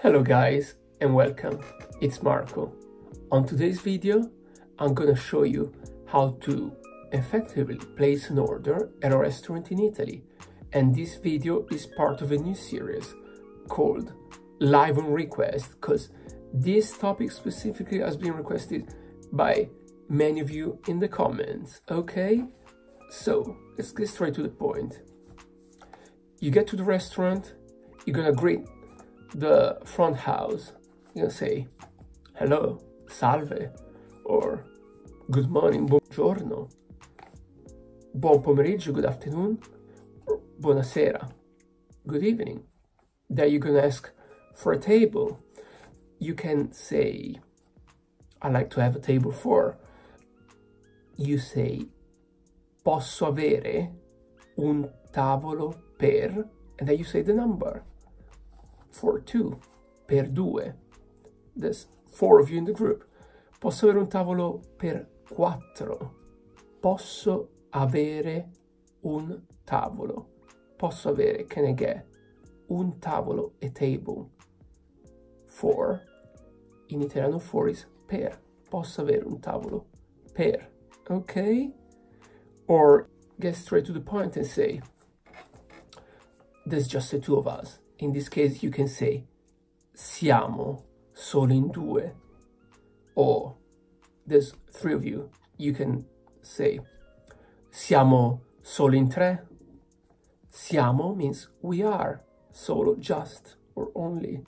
Hello guys and welcome, it's Marco. On today's video, I'm gonna show you how to effectively place an order at a restaurant in Italy. And this video is part of a new series called Live on Request because this topic specifically has been requested by many of you in the comments, okay? So, let's get straight to the point. You get to the restaurant, you're gonna greet the front house. you can say, hello, salve, or good morning, buongiorno, buon pomeriggio, good afternoon, or buonasera, good evening. Then you can ask for a table. You can say, I like to have a table for. You say, posso avere un tavolo per, and then you say the number for two, per due. There's four of you in the group. Posso avere un tavolo per quattro. Posso avere un tavolo. Posso avere, can I get, un tavolo, a table. For, in italiano for is per. Posso avere un tavolo per. Okay? Or get straight to the point and say, there's just the two of us. In this case, you can say, siamo solo in due. Or, there's three of you. You can say, siamo solo in tre. Siamo means we are. Solo, just, or only.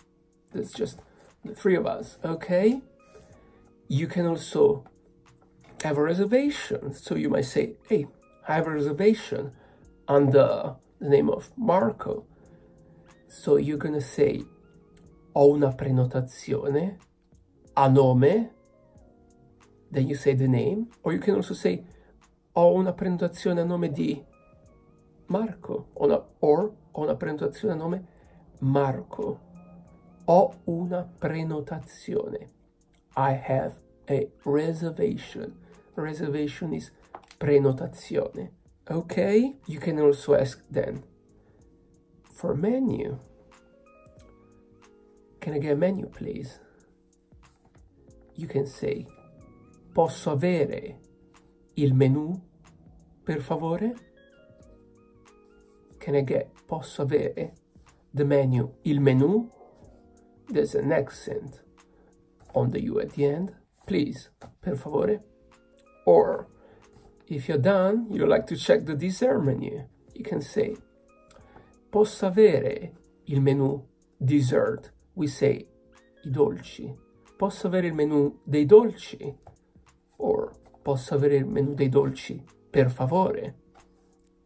There's just the three of us, okay? You can also have a reservation. So you might say, hey, I have a reservation under the name of Marco. So you're gonna say, ho una prenotazione a nome, then you say the name, or you can also say, ho una prenotazione a nome di Marco, or, or ho una prenotazione a nome Marco. Ho una prenotazione. I have a reservation. Reservation is prenotazione. Okay? You can also ask then for menu. Can I get a menu, please? You can say, posso avere il menu, per favore? Can I get, posso avere the menu, il menu? There's an accent on the U at the end. Please, per favore. Or, if you're done, you like to check the dessert menu, you can say, posso avere il menu dessert? We say, i dolci. Posso avere il menu dei dolci? Or, posso avere il menu dei dolci, per favore?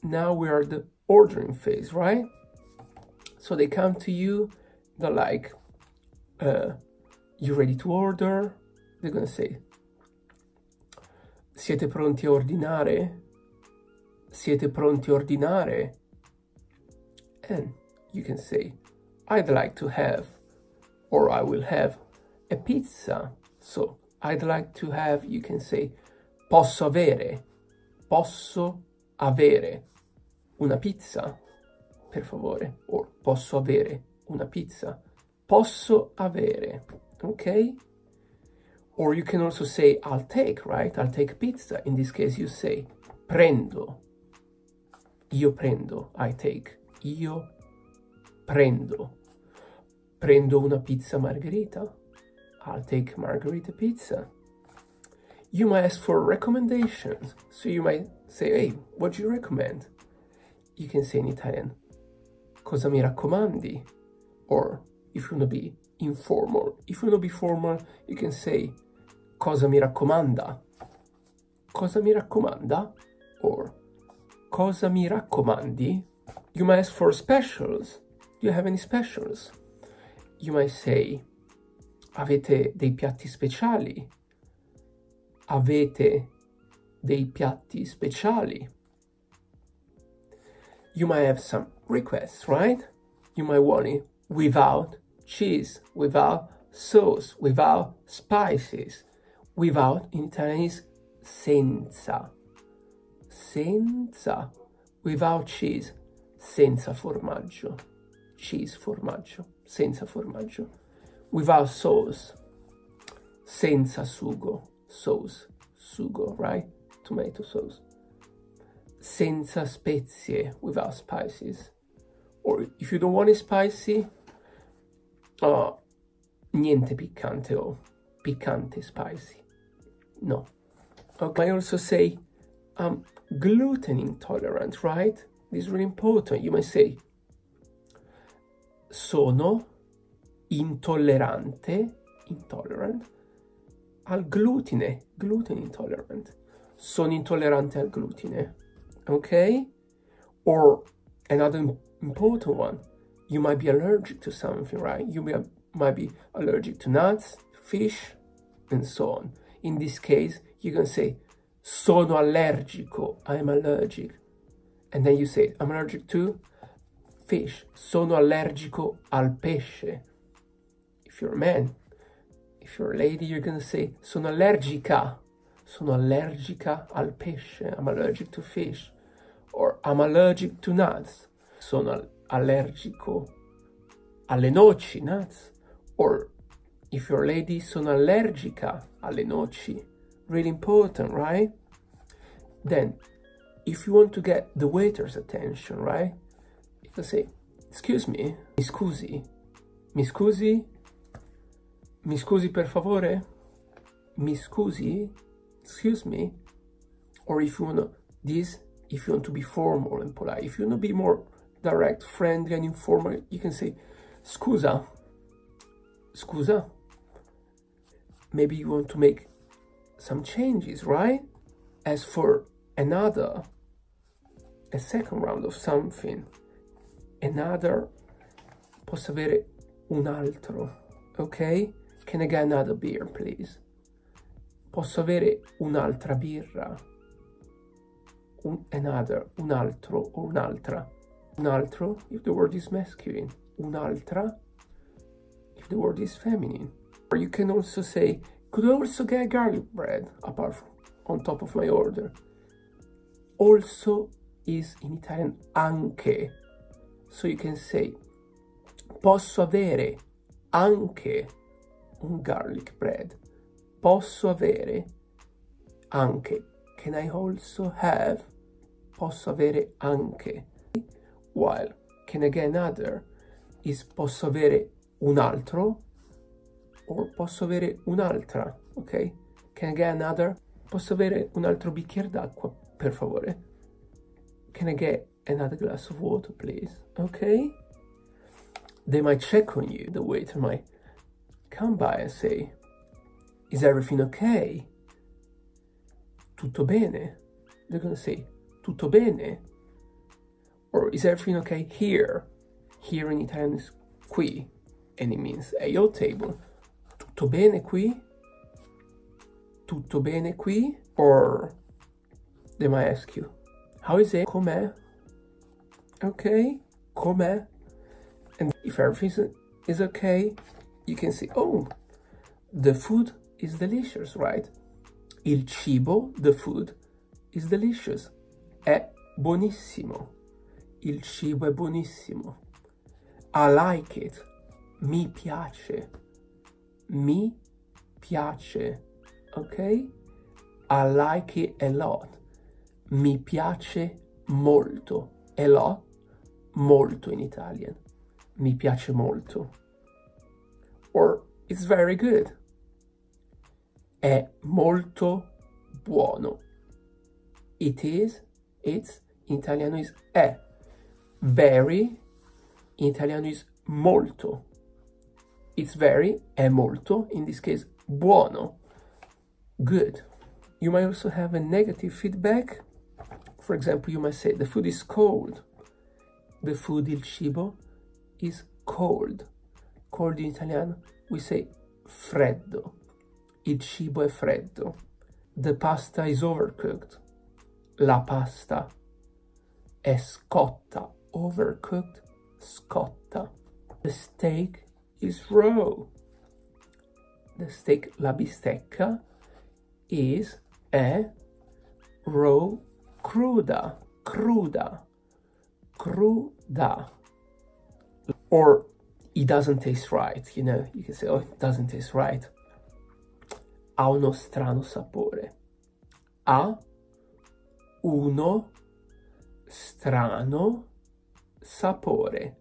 Now we are the ordering phase, right? So they come to you, they're like, uh, you ready to order? They're gonna say, siete pronti a ordinare? Siete pronti a ordinare? And you can say, I'd like to have, or I will have, a pizza. So, I'd like to have, you can say, posso avere, posso avere una pizza, per favore, or posso avere una pizza, posso avere, okay? Or you can also say, I'll take, right? I'll take pizza. In this case, you say, prendo, io prendo, I take, io prendo, prendo una pizza margherita, I'll take margherita pizza. You might ask for recommendations. So you might say, hey, what do you recommend? You can say in Italian, cosa mi raccomandi? Or if you want to be informal, if you want to be formal, you can say, cosa mi raccomanda? Cosa mi raccomanda? Or cosa mi raccomandi? You might ask for specials. Do you have any specials? You might say, avete dei piatti speciali? Avete dei piatti speciali? You might have some requests, right? You might want it without cheese, without sauce, without spices, without in Italian is senza, senza, without cheese, senza formaggio, cheese formaggio, senza formaggio. without sauce. Senza sugo, sauce, sugo, right? Tomato sauce. Senza spezie, without spices. Or if you don't want it spicy, uh, niente piccante or piccante spicy. No. Okay, I also say um, gluten intolerant, right? This is really important. You might say sono intollerante, intolerant, al glutine, gluten intolerant. Sono intollerante al glutine, okay? Or another important one, you might be allergic to something, right? You might be allergic to nuts, fish, and so on. In this case, you can say, sono allergico, I'm allergic. And then you say, I'm allergic to fish. Sono allergico al pesce. If you're a man, if you're a lady, you're gonna say, sono allergica. Sono allergica al pesce. I'm allergic to fish. Or I'm allergic to nuts. Sono allergico alle noci, nuts. Or if you're a lady, sono allergica alle noci. Really important, right? Then, if you want to get the waiter's attention, right? You can say, excuse me, mi scusi, mi scusi, mi scusi per favore, mi scusi, excuse me. Or if you want to, this, if you want to be formal and polite, if you want to be more direct, friendly and informal, you can say, scusa, scusa. Maybe you want to make some changes, right? As for another, a second round of something, another, posso avere un altro, ok? Can I get another beer, please? Posso avere un'altra birra? Un, another, un altro o un'altra. Un altro, if the word is masculine. Un'altra, if the word is feminine. Or you can also say, could I also get garlic bread apart from on top of my order? Also is in Italian anche. So you can say, posso avere anche un garlic bread. Posso avere anche. Can I also have? Posso avere anche. While can I get another is posso avere un altro or posso avere un'altra, ok? Can I get another? Posso avere un altro bicchiere d'acqua, per favore? Can I get another glass of water, please? Okay? They might check on you. The waiter might come by and say, is everything okay? Tutto bene? They're gonna say, tutto bene? Or is everything okay here? Here in Italian is qui, and it means at your table. Tutto bene qui? Tutto bene qui? Or they might ask you, how is it? Com'è? Okay, com'è? And if everything is okay, you can say, oh, the food is delicious, right? Il cibo, the food, is delicious. È buonissimo. Il cibo è buonissimo. I like it. Mi piace. Mi piace. Ok? I like it a lot. Mi piace molto. A lot. Molto in Italian. Mi piace molto. Or it's very good. È molto buono. It is, it's, in italiano is è. Very, in italiano is molto. It's very, è molto, in this case, buono. Good. You might also have a negative feedback. For example, you might say, the food is cold. The food, il cibo, is cold. Cold in Italian, we say freddo. Il cibo è freddo. The pasta is overcooked. La pasta è scotta. Overcooked, scotta. The steak is raw. The steak, la bistecca, is è raw, cruda, cruda, cruda. Or it doesn't taste right, you know, you can say, oh, it doesn't taste right. Ha uno strano sapore. Ha uno strano sapore.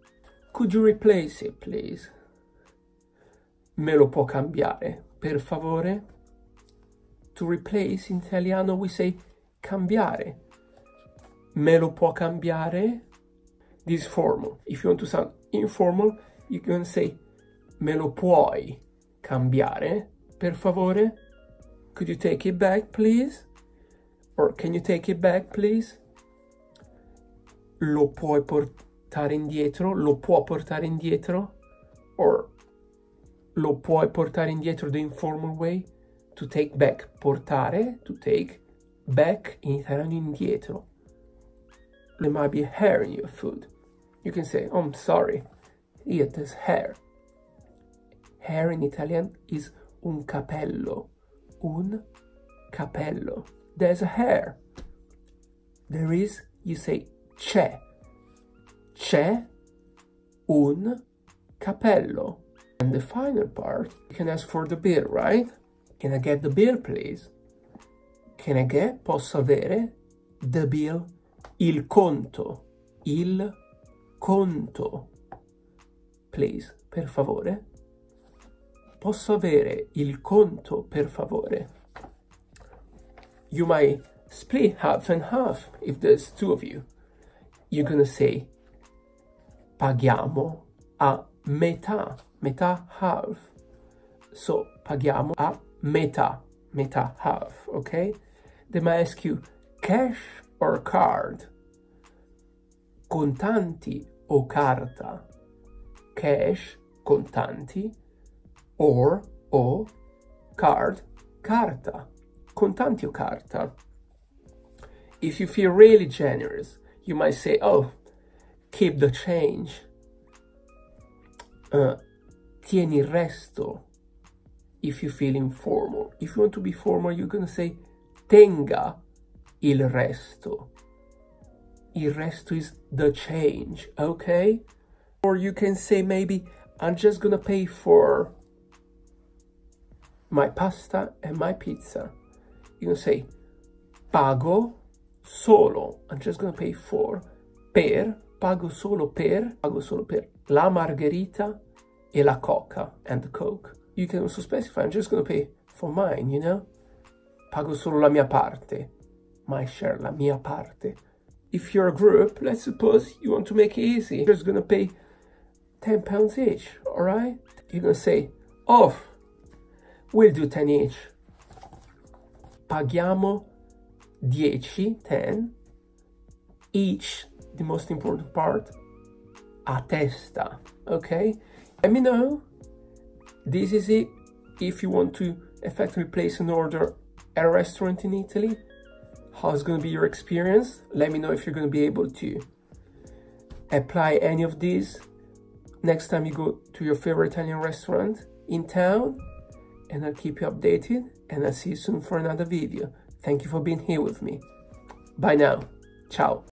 Could you replace it, please? Me lo può cambiare, per favore? To replace in italiano we say cambiare. Me lo può cambiare? This formal. If you want to sound informal, you can say me lo puoi cambiare, per favore? Could you take it back, please? Or can you take it back, please? Lo puoi portare indietro? Lo può portare indietro? Or lo puoi portare indietro the informal way? To take back, portare, to take back in italiano indietro. There might be hair in your food. You can say, I'm sorry, here there's hair. Hair in Italian is un capello. Un capello. There's a hair. There is, you say c'è. C'è un capello. And the final part, you can ask for the bill, right? Can I get the bill, please? Can I get, posso avere, the bill, il conto, il conto. Please, per favore. Posso avere il conto, per favore? You might split half and half if there's two of you. You're gonna say paghiamo a metà, metà half. So paghiamo a metà, metà half, okay? They might ask you cash or card, contanti o carta, cash, contanti, or o card, carta, contanti o carta. If you feel really generous, you might say, oh, keep the change. Uh, tieni resto. If you feel informal. If you want to be formal, you're gonna say tenga il resto. Il resto is the change, okay? Or you can say maybe, I'm just gonna pay for my pasta and my pizza. You can say, pago solo, I'm just gonna pay for, per, pago solo per, pago solo per la margherita e la coca and the coke. You can also specify, I'm just gonna pay for mine, you know? Pago solo la mia parte, my share, la mia parte. If you're a group, let's suppose you want to make it easy, you're just gonna pay 10 pounds each, alright? You're gonna say, oh, we'll do 10 each. Paghiamo 10, 10, each, the most important part, a testa, okay? Let me know. This is it. If you want to effectively place an order at a restaurant in Italy, how's going to be your experience? Let me know if you're going to be able to apply any of these next time you go to your favorite Italian restaurant in town and I'll keep you updated and I'll see you soon for another video. Thank you for being here with me. Bye now. Ciao.